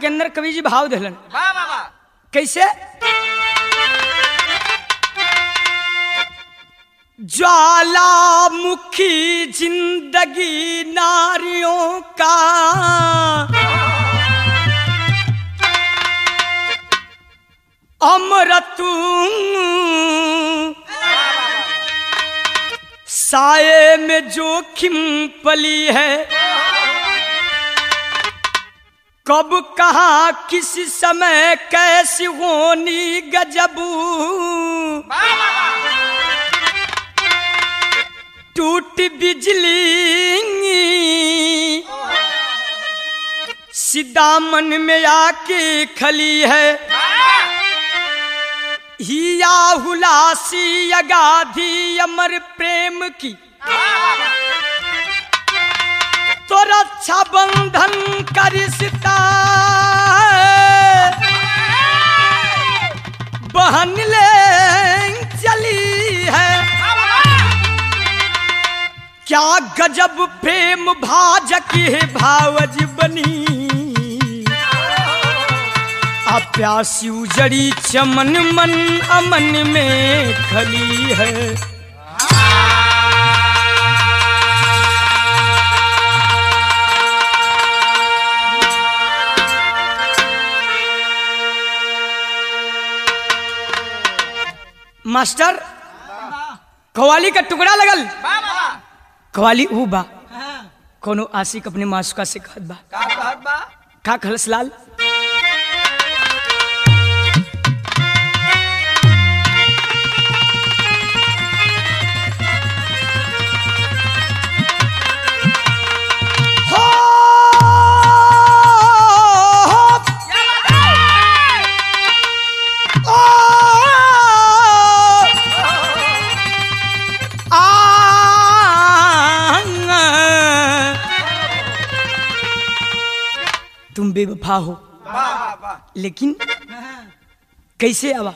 के अंदर कवि जी भाव दिलन। कैसे? ज्वालामुखी ज़िंदगी नारियों का। अमृत साये में जोखिम पली है। कब कहा, किस समय कैसी होनी गजबू। टूट बिजली सिदामन में आके खली है। हिया हुलासी अगाधी अमर प्रेम की। रक्षा बंधन का रिश्ता बहन ले चली है। क्या गजब प्रेम भाजक है भावज बनी। प्यासी उजड़ी चमन मन अमन में खली है। मास्टर? कवाली का टुकड़ा लगल। कवाली ऊ बा। कोनो आशिक अपने मासुका से कहत बा। का कहत बा? का खलस तुम बेवफा हो। लेकिन कैसे आवा?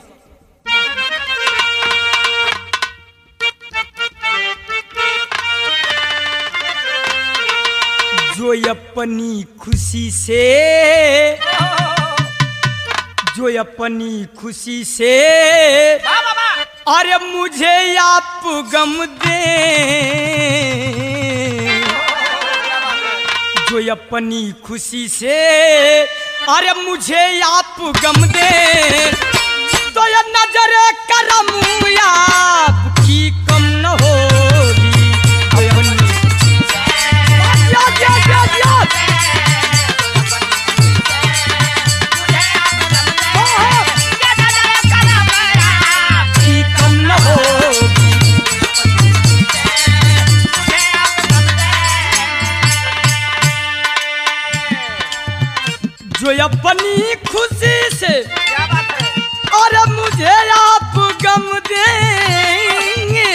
जो अपनी खुशी से जो अपनी खुशी से अरे मुझे आप गम दे। जो अपनी खुशी से। अरे मुझे आप गम दे। तो ये नज़र करम आपकी कम न होगी। अपनी खुशी से। क्या बात है? और मुझे आप गम देंगे।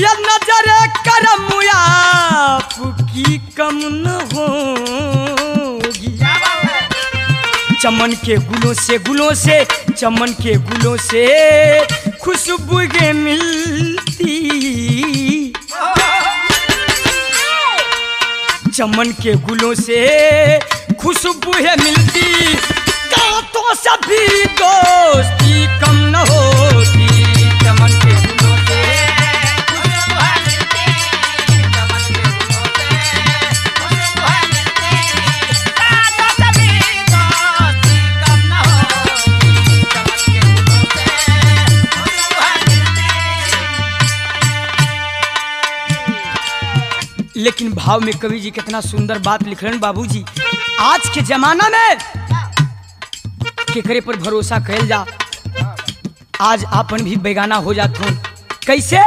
ये नज़र करम आपकी कम न होगी। है? चमन के गुलों से गुलों से चमन के गुलों से खुशबू मिलती। चमन के गुलों से खुशबू है मिलती। तो सभी दोस्त भाव में कवि जी कितना सुंदर बात लिख रहे हैं बाबूजी। आज के जमाना में केकरे पर भरोसा कैल जा, आज आपन भी बेगाना हो जात कैसे?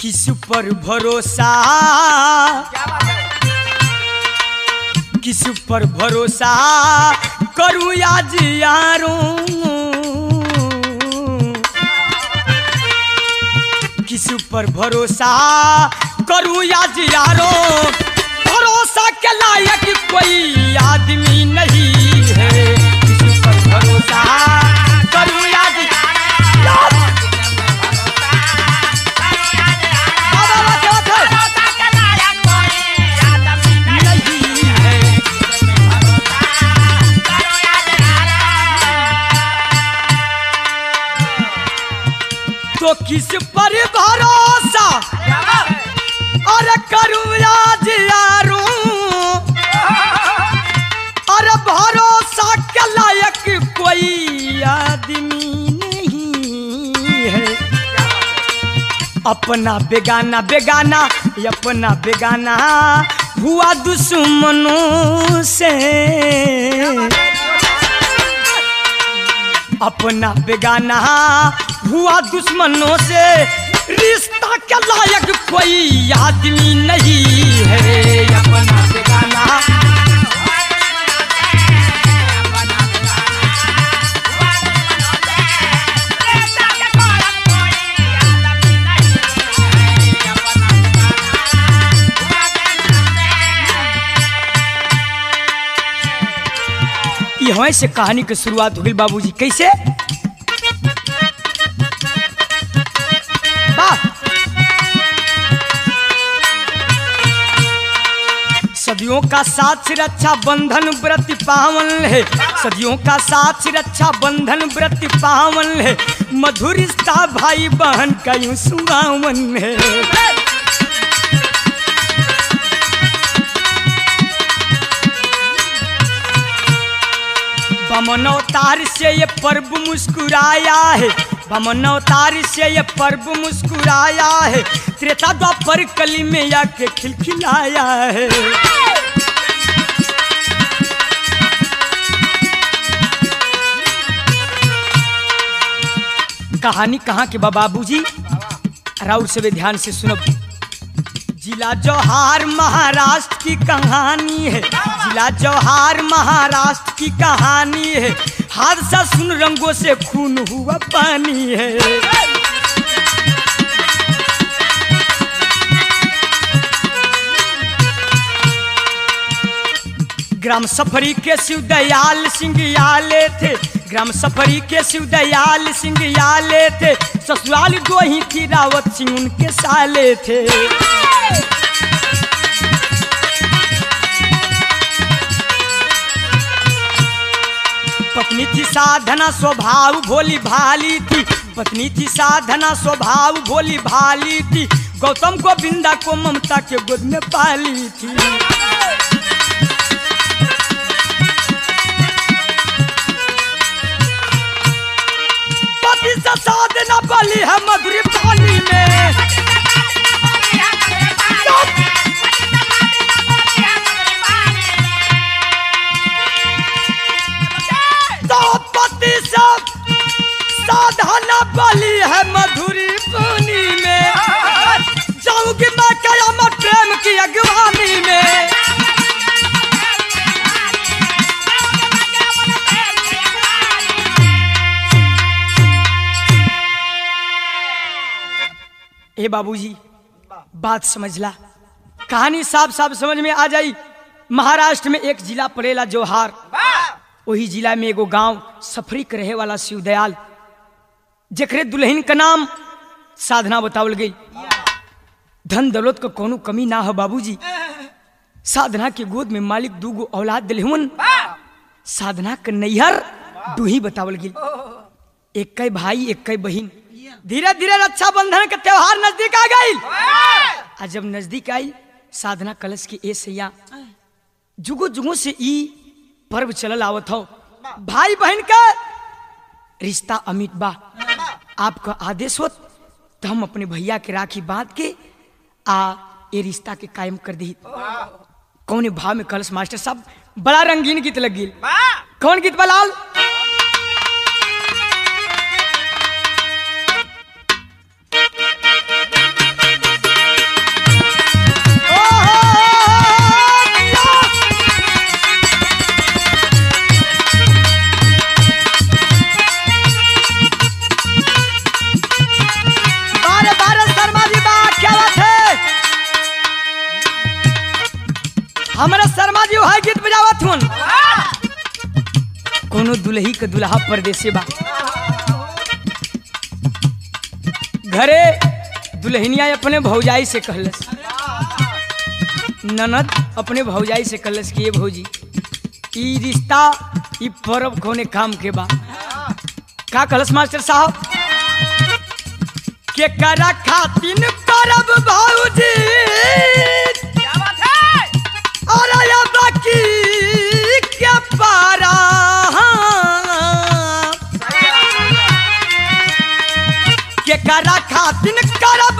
किस पर भरोसा? किस पर भरोसा? करूँ आज यारों। यीशु पर भरोसा करूँ आज यारो। भरोसा के लायक कोई आदमी नहीं है। यीशु पर भरोसा करूँ आज तो किस पर भरोसा। अरे करूँ आज अरे भरोसा के लायक कोई आदमी नहीं अपना बेगाना बेगाना, अपना बेगाना हुआ दुश्मनों से। अपना बेगाना हुआ दुश्मनों से। रिश्ता के लायक कोई आदमी नहीं है। अपना से कहानी की शुरुआत हो गई बाबूजी। कैसे? सदियों का साथ रक्षा बंधन व्रत पावन है। सदियों का साथ रक्षा बंधन व्रत पावन है। मधुर रिश्ता भाई बहन का यूँ सुहावन है। बमन अवतार से ये पर्व मुस्कुराया है। बमन अवतार से ये पर्व मुस्कुराया है। त्रेता द्वापर कली में आके खिलखिलाया है। कहानी कहाँ के बा बाबूजी राउर से भी ध्यान से सुनो। जिला जौहार महाराष्ट्र की कहानी है। जिला जौहार महाराष्ट्र की कहानी है। हादसा सुन रंगों से खून हुआ पानी है। ग्राम सफरी के शिव दयाल सिंह आले थे। ग्राम सफरी के शिव दयाल सिंह आले थे। ससुराल दो ही थी रावत सिंह उनके साले थे। पत्नी थी साधना, स्वभाव भोली भाली थी। पत्नी थी साधना, स्वभाव भोली भाली थी। गौतम को बिंदा को ममता के गोद में पाली थी। बली है मधुर में साधना बली है मधुरी ए बाबूजी, बात समझला कहानी साफ़ साफ़ समझ में आ जाई। महाराष्ट्र में एक जिला पड़ेला जोहार। वही जिला में एगो गाँव सफरी के रहे वाला शिवदयाल, जकरे दुल्हन का नाम साधना बतावल गई। धन दौलत का कोनो कमी ना हो बाबूजी। साधना के गोद में मालिक दूगो औलाद दिलहुन साधना के नैहर दूही बतावल गई एक कई भाई, एक कई बहन। धीरे धीरे रक्षाबंधन के त्योहार नज़दीक आ गई। आ जब नज़दीक आई साधना कलश की ए सैया जुगो जुगो से ई पर्व चलल आवत हो। भाई बहन का रिश्ता अमित बा। आपका आदेश हो तो हम अपने भैया के राखी बाँध के आ ये रिश्ता के कायम कर दी कौन भाव में कलश मास्टर साहब बड़ा रंगीन गीत लग गई कौन गीत बलाल दुल्ही के दुल्हा परदेसी बा। घरे दुल्हनिया अपने भौजाई से कहलस। ननद अपने भौजाई से कहलस कि, ये भौजी, ई रिश्ता, ई पर्व कोने काम के बा? का कहलस मास्टर साहब? के करा खातिन करब भौजी। करा खातिन करब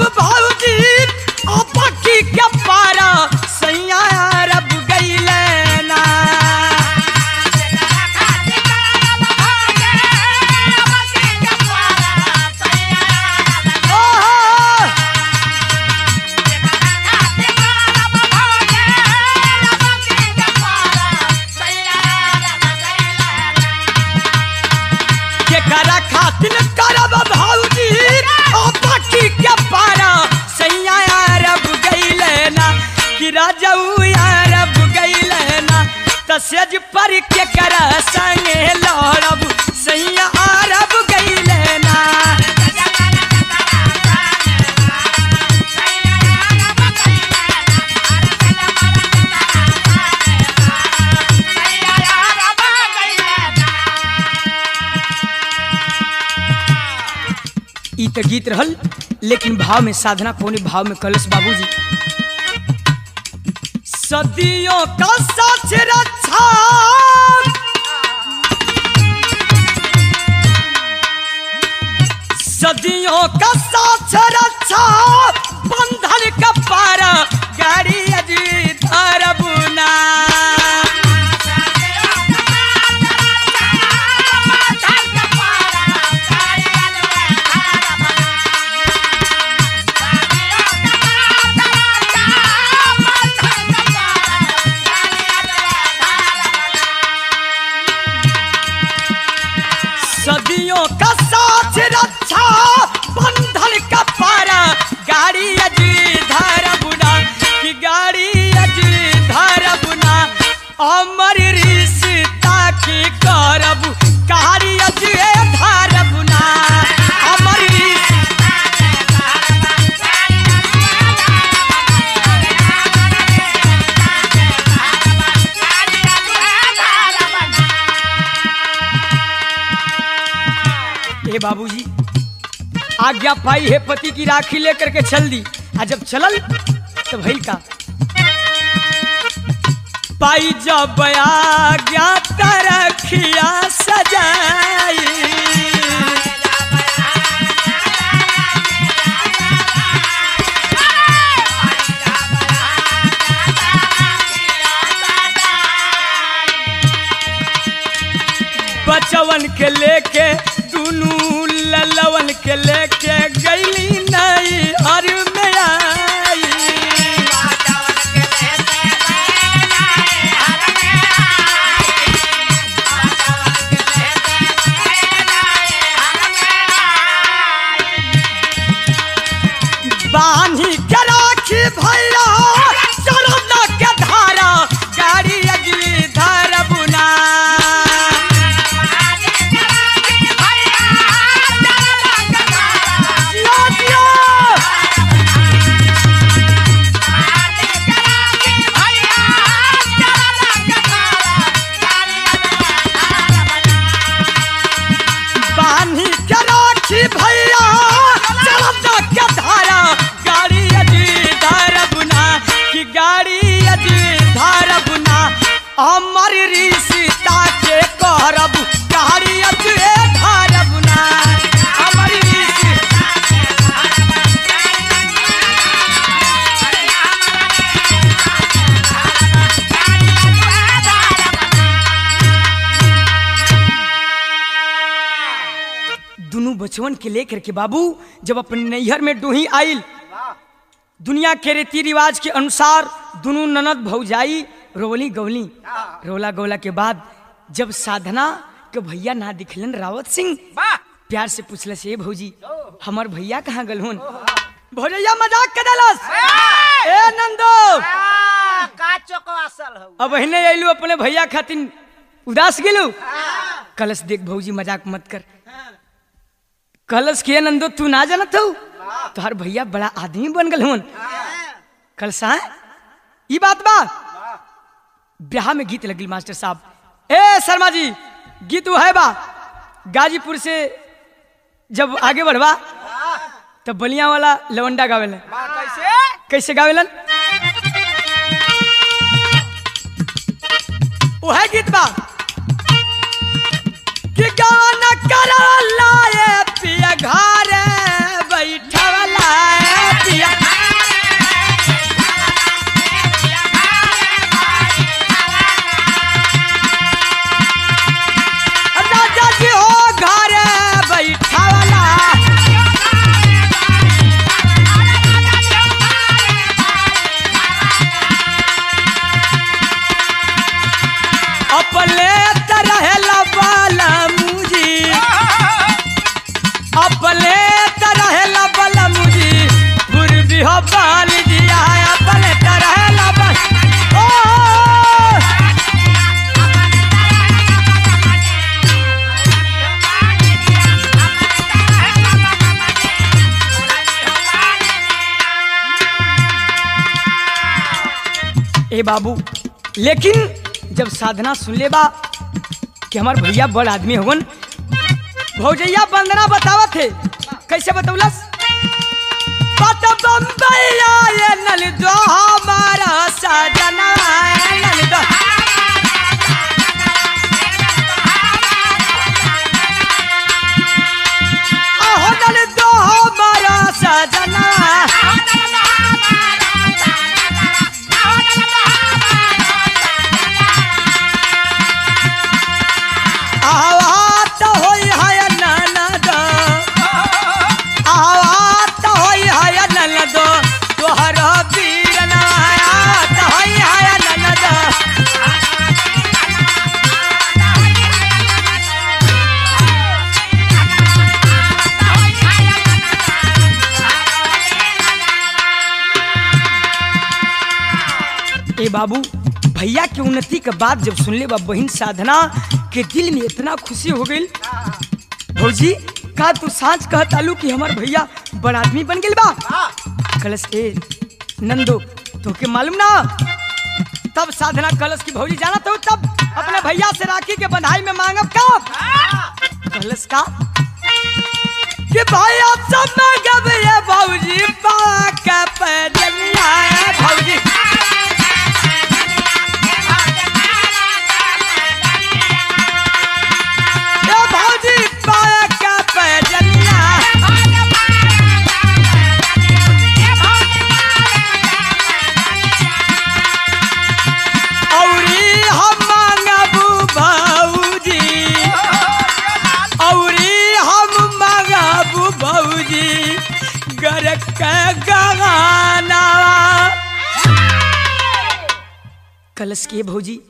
लेकिन भाव में साधना कोने भाव में कलश बाबूजी। सदियों का सच रक्षा सदियों का साथ रक्षा आज्ञा पाई है, पति की राखी लेकर के चल दी। आ जब चलल तो भइल का पाई जब आज्ञा तरखिया सजाई। बचवन के लेके बचवन के लेकर के बाबू जब अपने नैहर में डोही आइल दुनिया के रीति रिवाज के अनुसार दोनों ननद भौजाई रोवली गवली रोला गवला के बाद जब साधना के भैया ना दिखलन रावत सिंह प्यार से पूछल से भौजी हमर भैया कहाँ गल गलहुन? भौजैया मज़ाक कर दलस? ए नंदो! का चोको असल हो। अब अहिने अइलू अपने भैया खातिर उदास गेलू? कलश देख भौजी मज़ाक मत कर। कलश के नंदो तू ना जानत हो तोहर भैया बड़ा आदमी बन गल हुन। कलशा ई बात बा। ब्याह में गीत लगिल मास्टर साहब। ए शर्मा जी गीत वो है बा। गाजीपुर से जब आगे बढ़वा तो बलिया वाला लवंडा गावेलन। कैसे? कैसे गावेलन? वह गीत बा। कि गाना करला। ए बाबू, लेकिन जब साधना सुन ले बा कि हमार भैया बड़ आदमी होवन, भौजैया वंदना बतावा थे कैसे बतौलस? बम्बैया ये नल जो हमारा सजना बाबू, भैया के उन्नति के बाद जब सुन ले बहन साधना के दिल में इतना खुशी हो गई। भौजी, का तू सांच कहत आलू कि हमार भैया बड़ आदमी बन गेल बा? कलश, ए, नंदो तोके मालूम ना? तब साधना कलश की भौजी जाना तो तब अपने भैया से राखी के बंधाई में मांगब कब कलश का? कि भैया सब मांगब ये भौजी, पाक पैदलिया कलश के भौजी।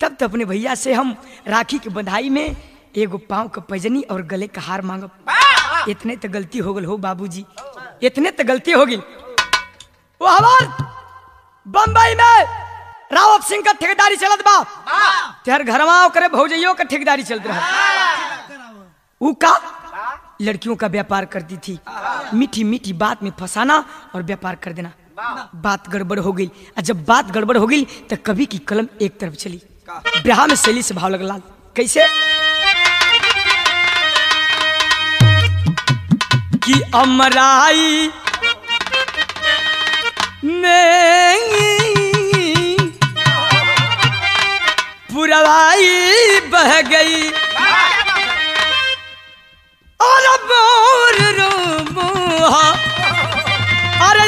तब तो अपने भैया से हम राखी के बधाई में एगो पाँव का पैजनी और गले का हार मांगब इतने तो गलती हो गल हो बाबूजी। इतने तो गलती हो गई। बम्बई में रावत सिंह का ठेकेदारी चलत बा। तेहर घरवा करे भौजइयो का ठेकेदारी चलत रहा। ऊ का? लड़कियों का व्यापार करती थी। मीठी मीठी बात में फंसाना और व्यापार कर देना। बात गड़बड़ हो गई। और जब बात गड़बड़ हो गई तो कभी की कलम एक तरफ़ चली। ब्याह में शैली से भाव लगला कैसे? कि अमराई में पुरवाई बह गई। और अरे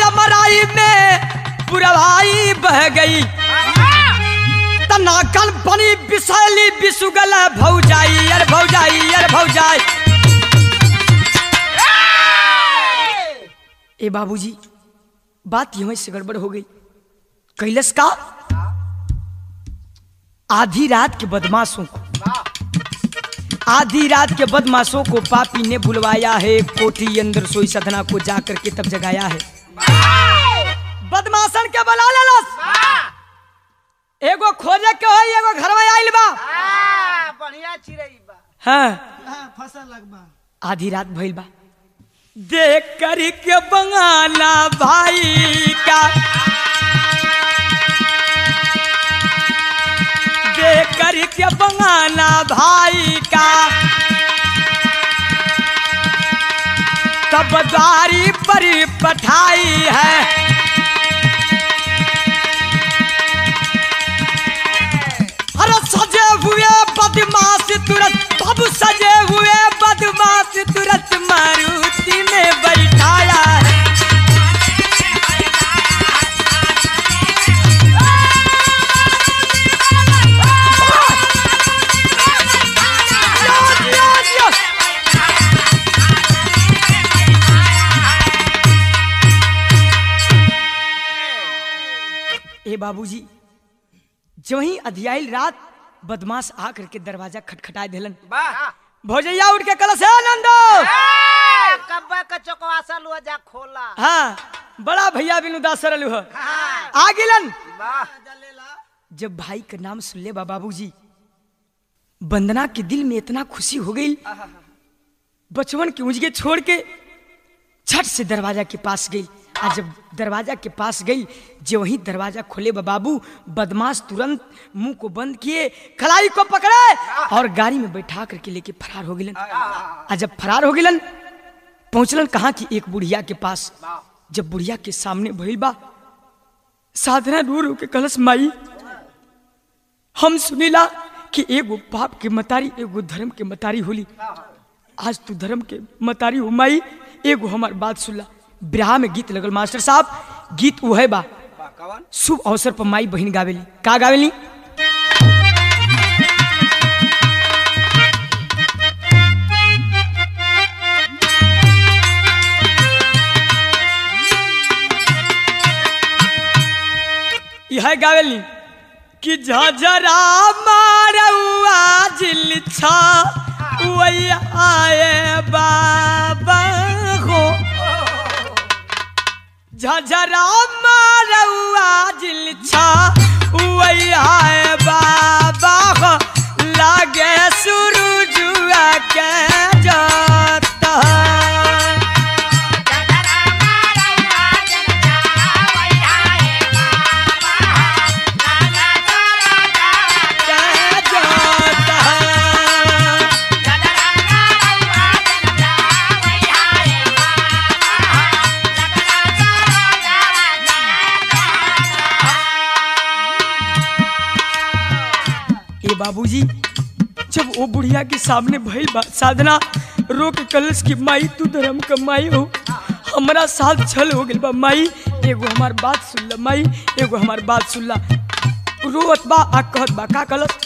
अमराई में पुरवाई बह गई। तनाकन बनी बिसैली बिसुगल भौजाई, अरे भौजाई अरे भौजाई। ए बाबूजी, बात यहीं से गड़बड़ हो गई। कैलस का? आधी रात के बदमाशों को। आधी रात के बदमाशों को पापी ने बुलवाया है, कोठी अंदर सोई सदना को जाकर के तब जगाया है। बदमाशन के बला ललस एगो खोजे के हो एगो घर में आइल बा। बढ़िया चिड़ई बा हाँ। फ़सल लगबा आधी रात भइल बा। देख कर के बंगाना भाई का। देख कर के बंगाना भाई का। तब द्वारी पर पठाई है। अरे सजे हुए बदमाश तुरंत तब सजे हुए बदमाश तुरंत मारुति में बैठाया है। बाबूजी। जो ही अधियाइल रात बदमाश आ करके दरवाज़ा खटखटा दिलन भौजैया उठ के कलश नंदो कब्बा का चौकवासा लुआ जा खोला। हाँ बड़ा भैया बिनु दासर अलू है। आ गिलन जब भाई का नाम सुन ले बाबूजी वंदना के दिल में इतना खुशी हो गई बचपन के उजगे छोड़ के छठ से दरवाज़ा के पास गई। आज जब दरवाज़ा के पास गई जो वही दरवाज़ा खोले, बाबू, बदमाश तुरंत मुँह को बंद किए कलाई को पकड़े और गाड़ी में बैठा करके लेके फरार हो गिलन आज जब फरार हो गिलन पहुंचलन कहा कि एक बुढ़िया के पास। जब बुढ़िया के सामने भइल बा, साधना रो रो के कलश माई। हम सुनीला कि एगो पाप के मतारी, एगो धर्म के मतारी होली। आज तू धर्म के मतारी हो माई, एगो हमार बात सुनला। ब्याह में गीत लगल, मास्टर साहब। गीत उहे बा। शुभ अवसर पर माई बहन गावेली। का गावेली? यह गावेली कि झझरा मारौआ जिल छा आए बाबा झझरा मारौआ जिल छा वैया आए बाबा लागे सुरुजुआ के जाता बाबूजी। जब वो बुढ़िया के सामने बा, साधना रो के कलश की माई, तू धर्म का माई हो। हमारा साथ छल हो गेल बा माई, एगो हमार बात सुन ला माई, एगो हमार बात सुन ला रोत बा आ कहत बा, का कलश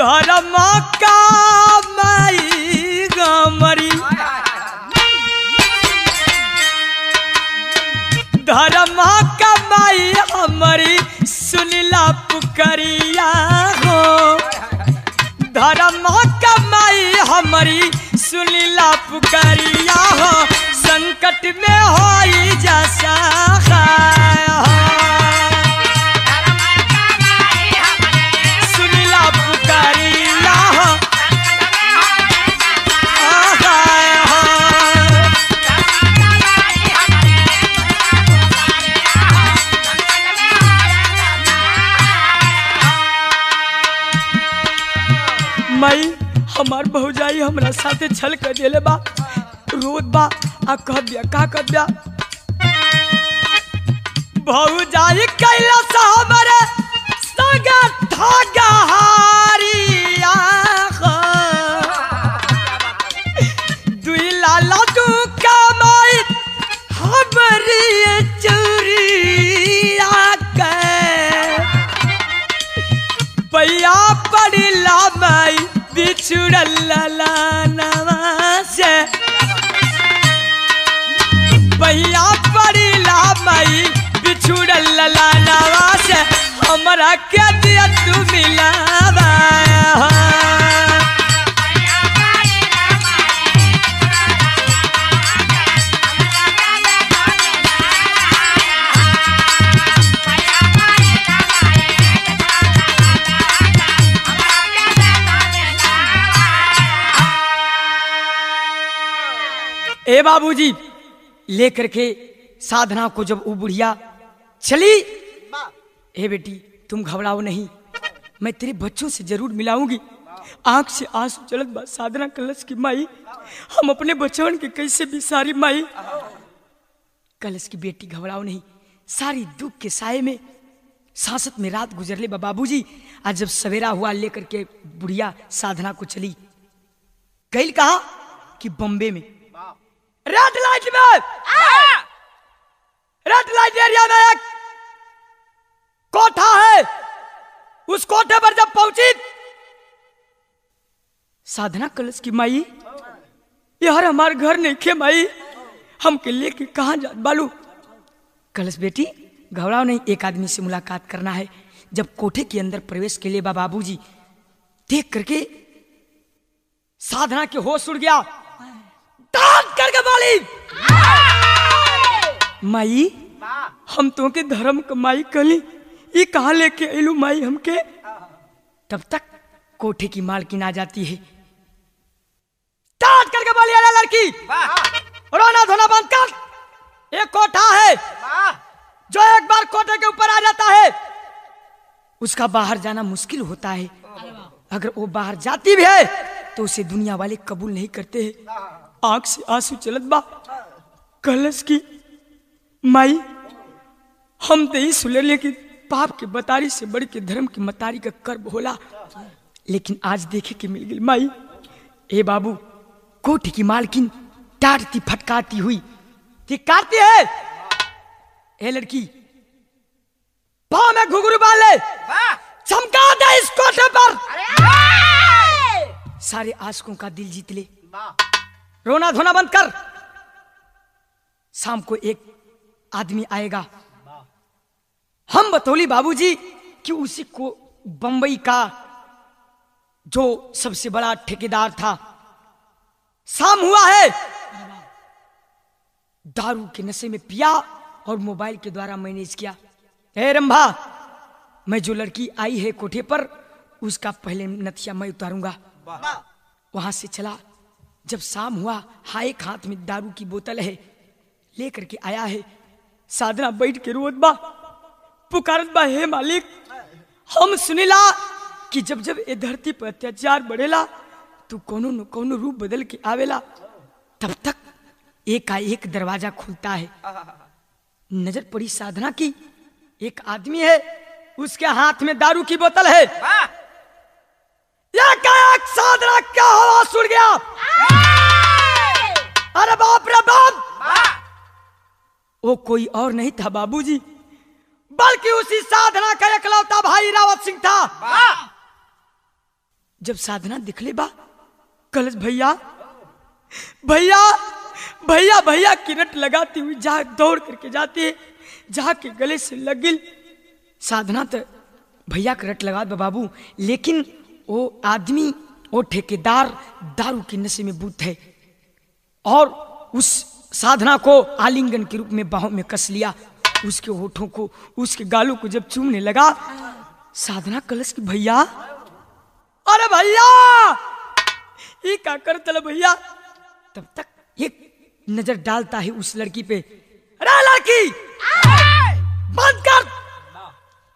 धर्म का माई गमरी। धर्म कमाई हमारी। सुनला पुकरिया हो। धर्म कमाई हमारी सुनीला पुकरिया हो। संकट में हो जैसा भौजाई हमरा साथे छल कर देले बा। रोत बा आ कह दिया का कर दिया भौजाई कैला हमरे सगा धागा हारिया दुई तू कमाई के। पैया पड़िला माई बिछुड़ल लानवा से पड़ी ला माई बिछुड़ल लानवा से हमरा के दिया तू मिलावा बाबूजी, लेकर के साधना को जब वो बुढ़िया चली, हे बेटी, तुम घबराओ नहीं, मैं तेरे बच्चों से ज़रूर मिलाऊँगी। आँख से आँसू चलत बा साधना कलश की माई, हम अपने बचवन के कैसे भी सारी माई। कलश की बेटी, घबराओ नहीं, सारी दुख के साय में सांसत में रात गुजर ले बाबू जी आज जब सवेरा हुआ लेकर के बुढ़िया साधना को चली। गई कहा कि बम्बे में? रेड लाइट में रेड लाइट एरिया में एक कोठा है? उस कोठे पर जब पहुँची साधना कलश की माई यार हमारे घर नहीं खे माई हमके लेके कहा जा बालू? कलश बेटी घबराओ नहीं एक आदमी से मुलाकात करना है। जब कोठे के अंदर प्रवेश के लिए बाबू जी देख करके साधना के होश उड़ गया। डांट करके बोली। माई हम तो के धर्म के माई कली ये कहा लेके अलू माई हमके? तब तक कोठे की मालकिन आ जाती है। करके बोली अरे लड़की। रोना धोना बंद कर। एक कोठा है जो एक बार कोठे के ऊपर आ जाता है उसका बाहर जाना मुश्किल होता है। अगर वो बाहर जाती भी है तो उसे दुनिया वाले कबूल नहीं करते हैं। आँख से आँसू चलत बा। कलश की माई हम तो ही सुले लेकिन पाप के बतारी से बढ़ के धर्म की मतारी का कर्म होला। लेकिन आज देखे के मिल गई माई ए बाबू कोठी की मालकिन डांटती फटकारती हुई धिकारती है। ए लड़की पाँव में घुघरू बाल ले। चमका दे इस कोठे पर। सारे आशकों का दिल जीत ले। रोना धोना बंद कर। शाम को एक आदमी आएगा। हम बतौली बाबूजी कि उसी को बंबई का जो सबसे बड़ा ठेकेदार था शाम हुआ है। दारू के नशे में पिया और मोबाइल के द्वारा मैनेज किया। हे रंभा मैं जो लड़की आई है कोठे पर उसका पहले नथिया मैं उतारूँगा। वहाँ से चला। जब शाम हुआ हाय एक हाथ में दारू की बोतल है लेकर के आया है साधना बैठ के रोत बा पुकारत बा हे मालिक हम सुनिला कि जब जब ए धरती पर अत्याचार बढ़ेला तू कोनो न कोनो रूप बदल के आवेला तब तक एक एक दरवाज़ा खुलता है। नज़र पड़ी साधना की एक आदमी है उसके हाथ में दारू की बोतल है। यह क्या एक साधना क्या हवा सुन गया। बाप वो कोई और नहीं था बाबूजी। बल्कि उसी साधना का एकलौता भाई रावत सिंह था। जब साधना दिखले बा कलश भैया भैया भैया भैया किरट लगाती हुई जा दौड़ करके जाती है जाके गले से लग गिल साधना तो भैया का रट लगा दो बाबू। लेकिन वो आदमी वो ठेकेदार दारू के नशे में बूत है। और उस साधना को आलिंगन के रूप में बाहों में कस लिया। उसके होठों को उसके गालों को जब चूमने लगा साधना कलश की भैया। अरे भैया! ये क्या कर तल भैया। तब तक एक नज़र डालता है उस लड़की पे। अरे लड़की! बंद कर!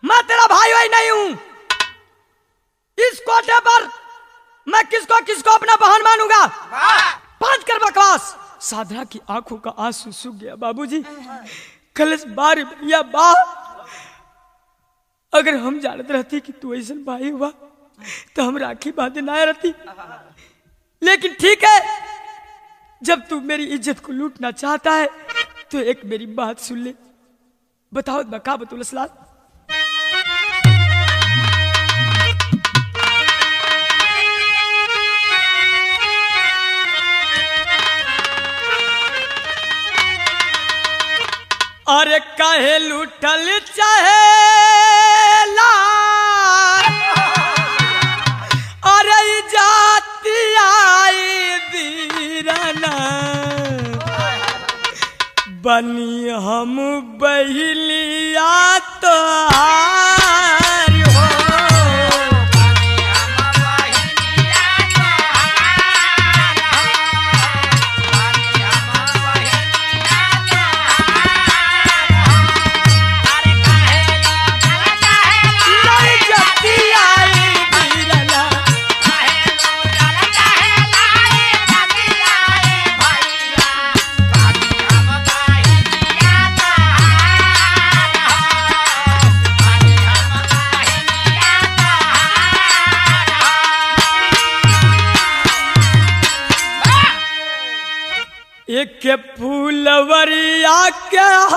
मैं तेरा भाई भाई नहीं हूँ। इस कोटे पर मैं किसको किसको अपना बहन मानूँगा? बंद कर बकवास! साधना की आँखों का आँसू सूख गया। बाबूजी कलश बार भैया बा अगर हम जानते रहते कि तू ऐसा भाई हुआ तो हम राखी बांधे ना रहती। लेकिन ठीक है, जब तू मेरी इज़्ज़त को लूटना चाहता है तो एक मेरी बात सुन ले। बताओ बका बतुल असलाल अरे कहे लूटल चाहे ला अरे ई जाति वीरना बनी हम बहलिया तो हो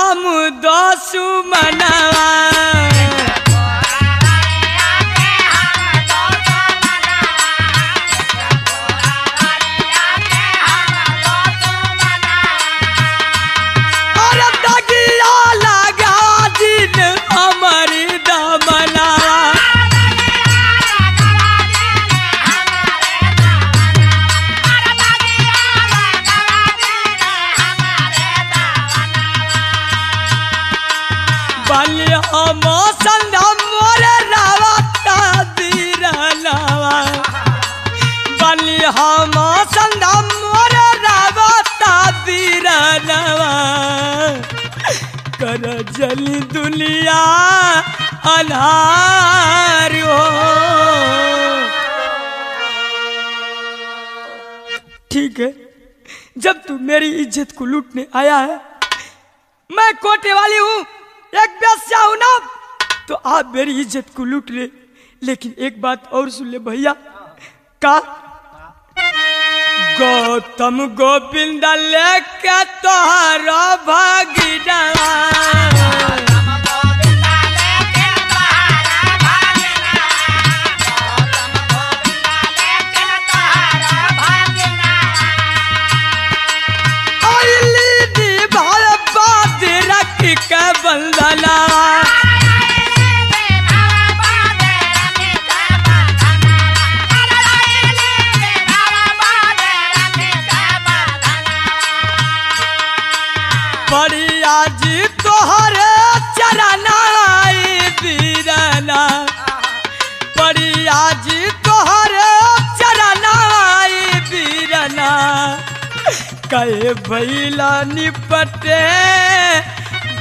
हम दसु मनवा जली दुनिया ठीक है, जब तू मेरी इज़्ज़त को लूटने आया है, मैं कोटे वाली हूँ, एक बेस्या हूँ ना तो आप मेरी इज़्ज़त को लूट ले। लेकिन एक बात और सुन ले भैया, का गौतम गोविंद लेके तोहार भागीना कहे भैला निपटे,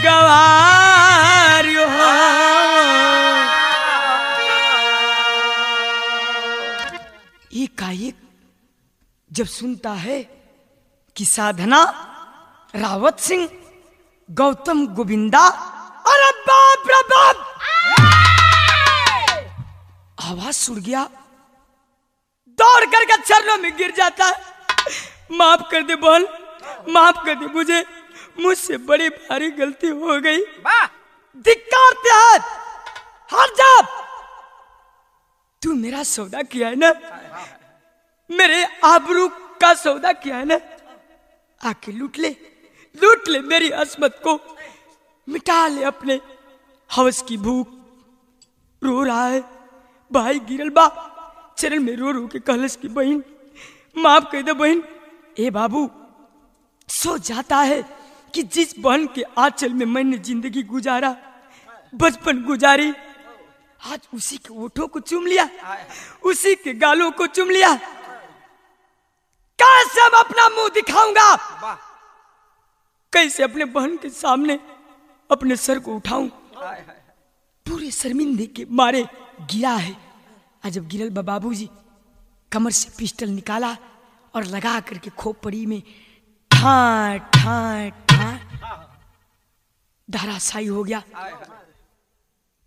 गवार एकाएक जब सुनता है कि साधना, रावत सिंह, गौतम गोविंदा अरे बाप रे बाप आवाज़ सुन गया दौड़ करके चरणों में गिर जाता। है माफ़ कर दे बोल। माफ़ कर दे मुझे। मुझसे बड़ी भारी गलती हो गई। धिक्कार त्याग। हर जाप तू मेरा सौदा किया है ना? मेरे आबरू का सौदा किया है ना? आके लूट ले। लूट ले मेरी असमत को। मिटा ले अपने। हवस की भूख। रो रहा है। भाई गिरल बा। चरण में रो रो के कहलस की बहन। माफ़ कर दे बहन। ए बाबू सो जाता है कि जिस बहन के आंचल में मैंने ज़िंदगी गुजारा बचपन गुजारी आज उसी के ओठों को चूम लिया उसी के गालों को चूम लिया। कैसे मैं अपना मुँह दिखाऊँगा? कैसे अपने बहन के सामने अपने सर को उठाऊं? पूरे शर्मिंदे के मारे गिरा है। आज जब गिरल बा बाबूजी कमर से पिस्टल निकाला। और लगा करके खोपड़ी में ठा ठा ठा धाराशाही हो गया।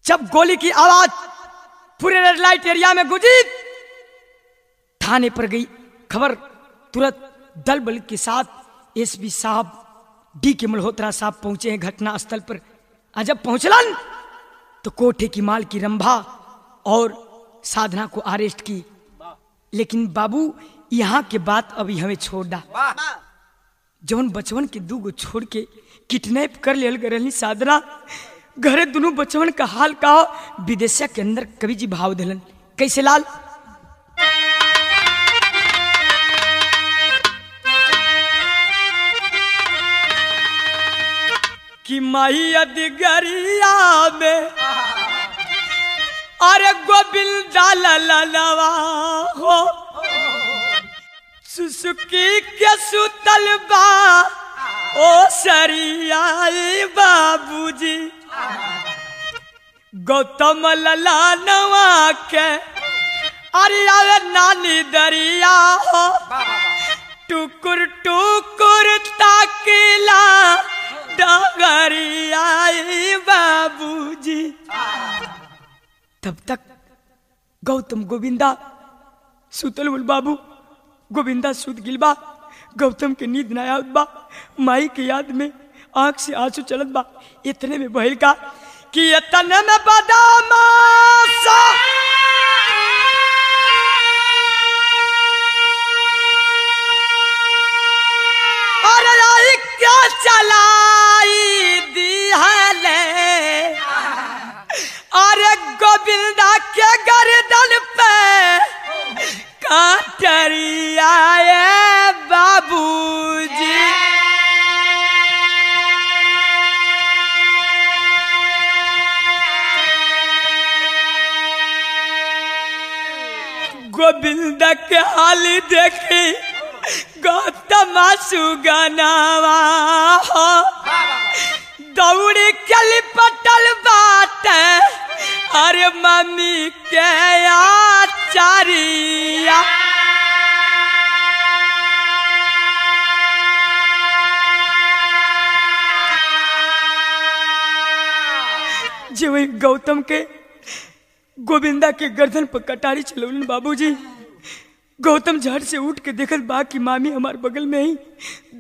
जब गोली की आवाज़ पूरे रेड लाइट एरिया में गुजी, थाने पर गई। खबर तुरंत दल बल के साथ एसपी साहब डी के मल्होत्रा साहब पहुँचे हैं घटना स्थल पर। आ जब पहुंचलन तो कोठे की माल की रंभा और साधना को अरेस्ट की। लेकिन बाबू यहाँ के बात अभी हमें छोड़ दा। जौन बचवन के दू गो छोड़ के किडनैप कर लेल गए साधना घरे दोनों बचवन का हाल का विदेशा के अंदर कवि जी भाव दिलन। कैसे लाल? कि माही अदगरिया में अरे गोविंदा ललनवा हो। सुसुकी के सुतल बा ओ सरियाई बाबूजी। गौतम ललनवा के अरे नानी दरिया हो। टुकुर टुकुर ताकिला डगरियाई बाबूजी। तब तक गौतम गोविंदा, सुतल बाबू। गोविंदा सुत गिलबा गौतम के नींद ना आवत बा, माई के याद में आँख से आँसू चलत बा। इतने में बहिल का कि इतने में बदामासा अरे क्या चलाई दी है अरे गोविंदा के गर्दन पे काटरिया बाबूजी गोविंद के हाल देखी गौतम सुगनावा हो दौड़ी चली पटल बात अरे मम्मी के आचारिया जे वही गौतम के गोविंदा के गर्दन पर कटारी चलौलन बाबूजी। गौतम झट से उठ के देखत बा कि मामी हमारे बगल में ही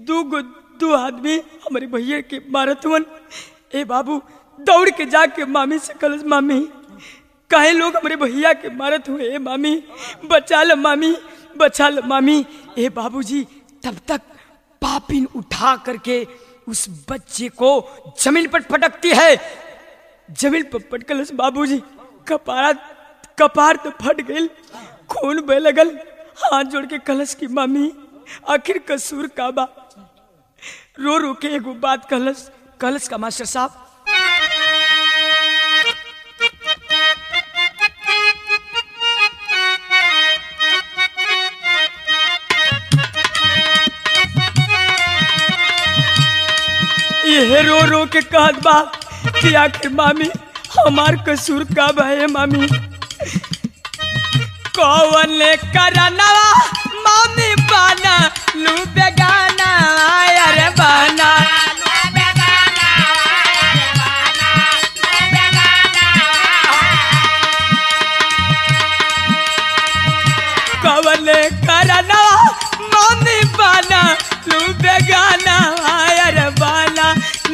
दो गो, दो आदमी हमारे भैया के मारतवन। ए बाबू, दौड़ के जाके मामी से कलस मामी। काहे लोग हमारे भैया के मारत हुए? ए मामी बचा लो मामी बचा लो मामी। ए बाबूजी, तब तक पापिन उठा करके उस बच्चे को ज़मीन पर पटकती है। ज़मीन पर पटकलस बाबूजी। कपारा, कपार तो फट गई। खून बह लगल। हाथ जोड़ के कलश की, मामी, आखिर कसूर का बा रो रो के एगो बात कलश कलश का मास्टर साहब ये रो रो के कहत बा कि आखिर मामी, हमार कसूर का भाई मामी? कौन करनवा मामी बना लू बेगाना अरे बना।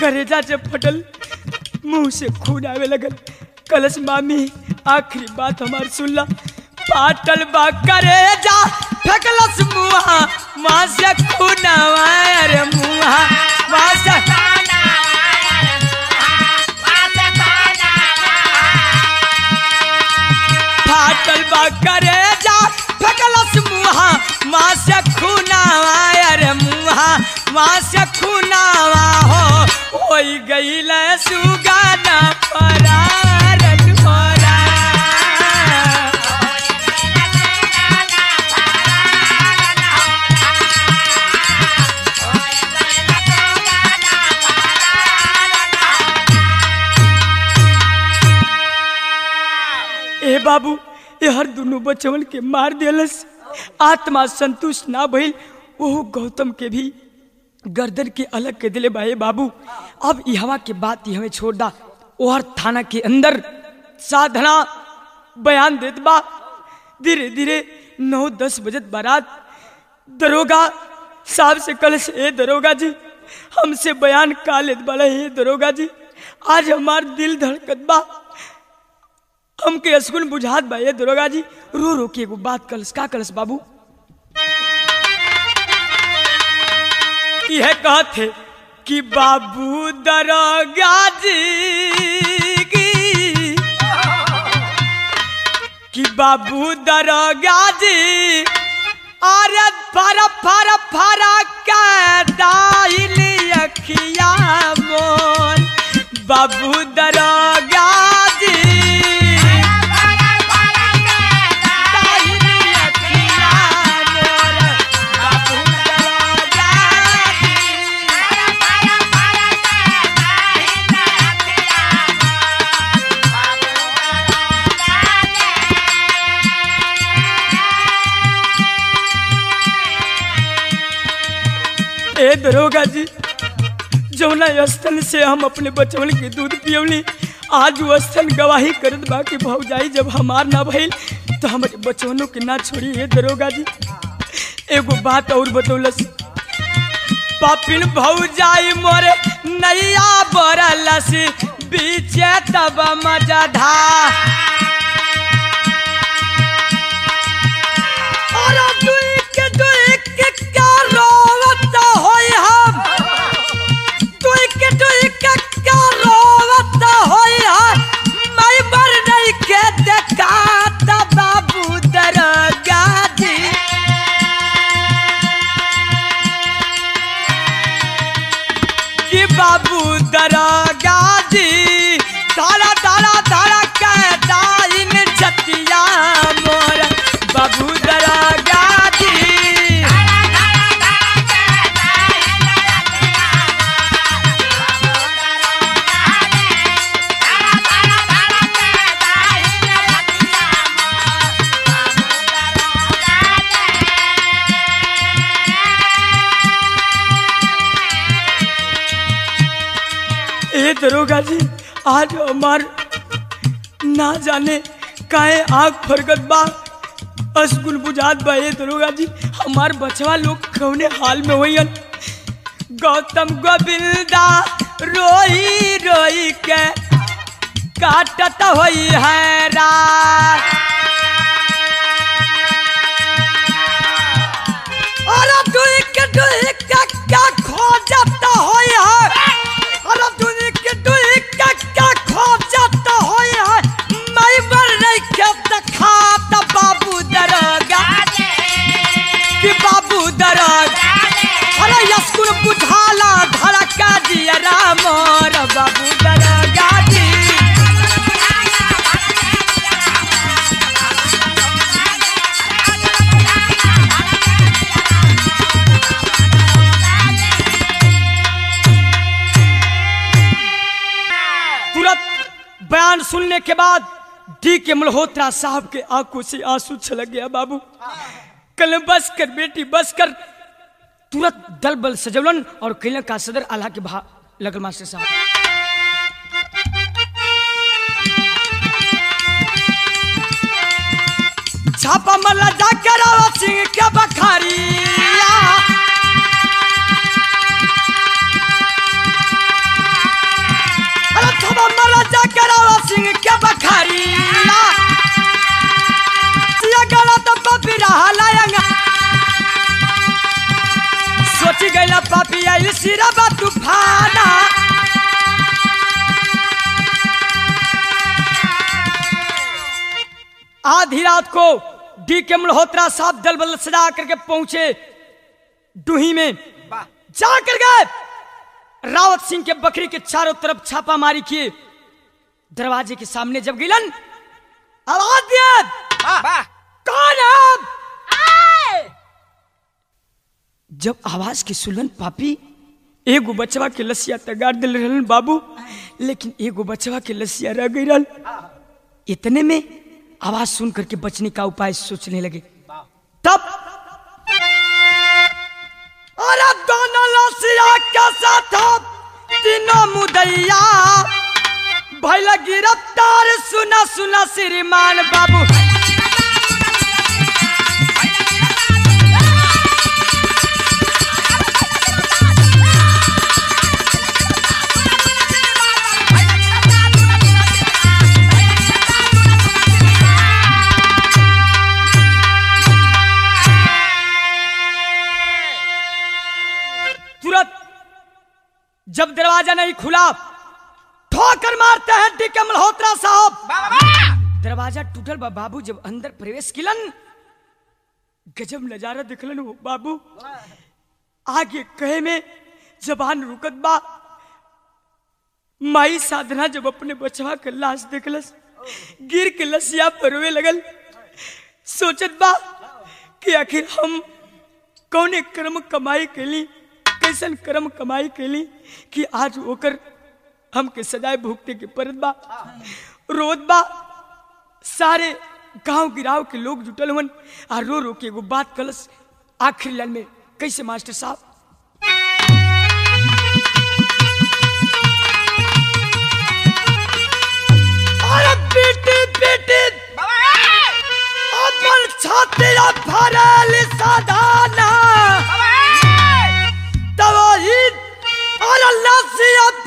करेजा जब फटल। मुँह से खून आवे लगल। कलश मामी आखिरी बात हमार सुनला पाटल बा करेजा फेकलस मुहा। माँ से खून आवा रे मुहा। माँ से फाटल बा करेजा फेकलस मुहा। माँ से खून आवा रे मुहा। माँ से खून आवा हो, होई गईल सुगाना परार ए बाबू ये हर दोनों बचवन के मार दिलस। आत्मा संतुष्ट ना भइल, ओहो गौतम के भी गर्दन के अलग के दिले भाई बाबू। अब यहाँ के बात हमें छोड़ दा। ओहर थाना के अंदर साधना बयान देत बा। धीरे धीरे नौ दस बजत बारात। दरोगा साहब से कल से, ए दरोगा जी, हमसे बयान का लेत बाला है दरोगा जी, आज हमार दिल धड़कत बा। हमके स्कूल बुझात बा ये दरोगा जी, रो रो के एगो बात कलस का कलस बाबू? यह कहते कि बाबू दरोगा जी की। कि बाबू दरोगा जी अरे फर फर फर के अखिया मोन, बाबू दरोगा दरोगा जी। जौना स्तन से हम अपने बचवन के दूध पियवली आज वो स्तन गवाही करत बा कि भौजाई जब हमार ना भइल तो हमारे बचवनों के ना छोड़ी ये दरोगा जी। एगो बात और बतौलस। पापिन भौजाई मोरे नैया बरलस, बीचे तब मजधा अरे दरोगा जी, आज हमार ना जाने काहे आग फरगत बा। असगुन बुझात बा ए दरोगा जी, हमार बचवा लोग कौने हाल में हो गौतम गोविंदा रोई रोई के काटत है रात। के बाद डी के मल्होत्रा साहब के आँखों से आँसू छलक गया, बाबू। कल बस कर, बेटी, बस कर। तुरंत दल बल सजवलन और कैलन का सदर आला के भा लगल मास्टर साहब। छापा मल्ला जाकर सिंह के बखारिया सिंह के बखारिया सिया गला तो पापी रहा लायंगा। सोची गईला पापी आई सिरबा तूफाना। आधी रात को डी के मल्होत्रा साहब दल बल सजा करके पहुँचे डूही में। जा कर गए। रावत सिंह के बकरी के चारों तरफ़ छापा मारी किए। दरवाजे के सामने जब गिलन आवाज़ कौन है आप? जब आवाज़ की सुलन पापी एगो बचवा के लसिया तगार दिल रहलन बाबू लेकिन एगो बचवा के लसिया रह गई रहल। इतने में आवाज़ सुन करके बचने का उपाय सोचने लगे। तब अरे दोनों लसिया के साथ तीनों मुदैया। भैला गिरफ़्तार सुना सुना श्रीमान बाबू। जब दरवाज़ा नहीं खुला ठोकर मारते हैं टीके मल्होत्रा साहब। दरवाज़ा टूटल बा बाबू जब अंदर प्रवेश किलन गजब नज़ारा दिखलन वो बाबू। आगे कहे में जबान रुकत बा। माई साधना जब अपने बचवा के लाश देखलस गिर के लसिया पर रोए लगल। सोचत बा कि आखिर हम कौने कर्म कमाई कैली कैसन कर्म कमाई कैली कि आज ओकर हमके सजाए भुगते के परत बा। रोत बा। सारे गाँव गिराव के लोग जुटल हुन आ रो रो के एगो बात कलस आखिरी लाइन में कैसे मास्टर साहब? छात्रा भरल साधाना दवाई और लस्सी अब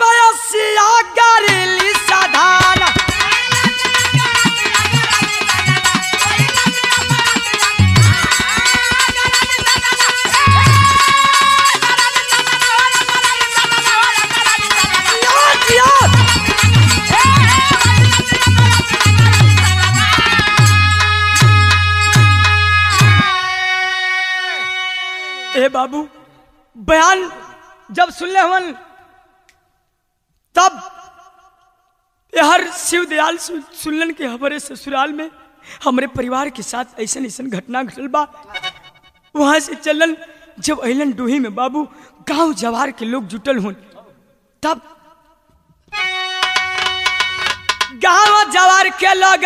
बाबू बयान जब सुनले हमन हर शिव दयाल सुनलन के हमारे ससुराल में, हमारे परिवार के साथ ऐसा ऐसा घटना घटल बा। वहाँ से चलन, जब अलन डोही में बाबू, गाँव जवार के लोग जुटल हुन, तब गाँव जवार के लोग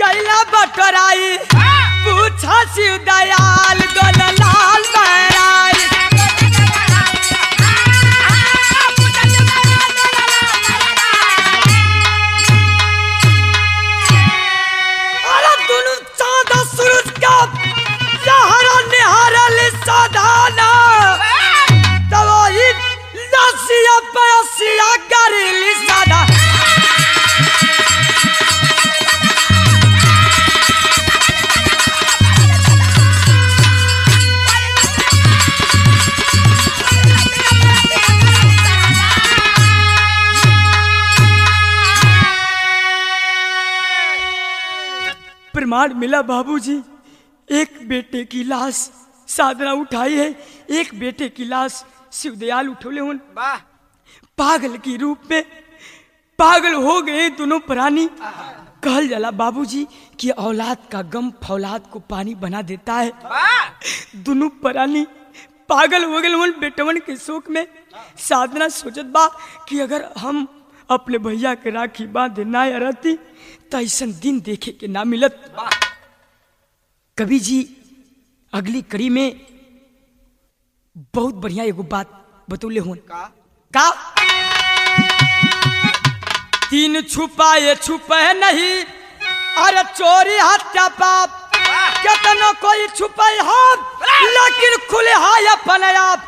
गैला बटोराई, पूछा शिव दयाल गोल लाल बहराई। प्रमाण मिला बाबूजी। एक बेटे की लाश साधना उठाई है। एक बेटे की लाश शिवदयाल उठोले हुन। पागल की रूप में पागल हो गए दोनों प्राणी। कहल जाला बाबूजी कि औलाद का गम फौलाद को पानी बना देता है। दोनों प्राणी पागल हो गए उन बेटवन के शोक में। साधना सोचत बा कि अगर हम अपने भैया के राखी बांधे ना रहती तो ऐसा दिन देखे के ना मिलत। कवि जी अगली कड़ी में बहुत बढ़िया एगो बात बतौले हुन। का? का? तीन छुपाए छुपे नहीं अरे चोरी हत्या पाप। कितनो कोई छुपे हाथ लेकिन खुले हाय अपन आप।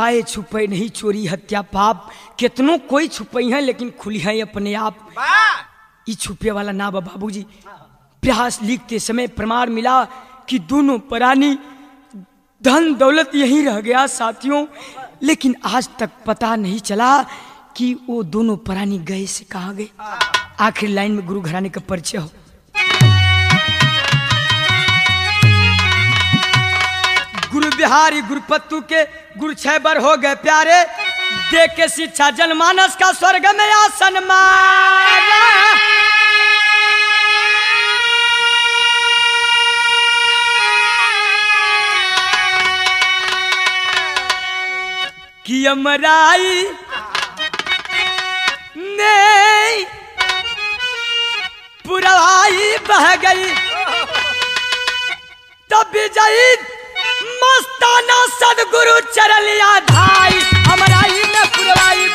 छुपाए छुपे नहीं चोरी हत्या पाप। कितनों कोई छुपई है लेकिन खुली है अपने आप। ये छुपे वाला ना बा बाबूजी। प्रयास लिखते समय प्रमाण मिला कि दोनों प्राणी धन दौलत यहीं रह गया साथियों। लेकिन आज तक पता नहीं चला कि वो दोनों प्राणी गए से कहा गए। आखिर लाइन में गुरु घराने का परिचय हो। बिहारी गुरुपत्तु के गुरु छह बर हो गए प्यारे। दे के शिक्षा जनमानस का स्वर्ग में आसन मारा। कि अमराई ने पुरवाई बह गई। तब विजयी मस्ताना सदगुरु चरलिया धाई अमराई में पुरवाई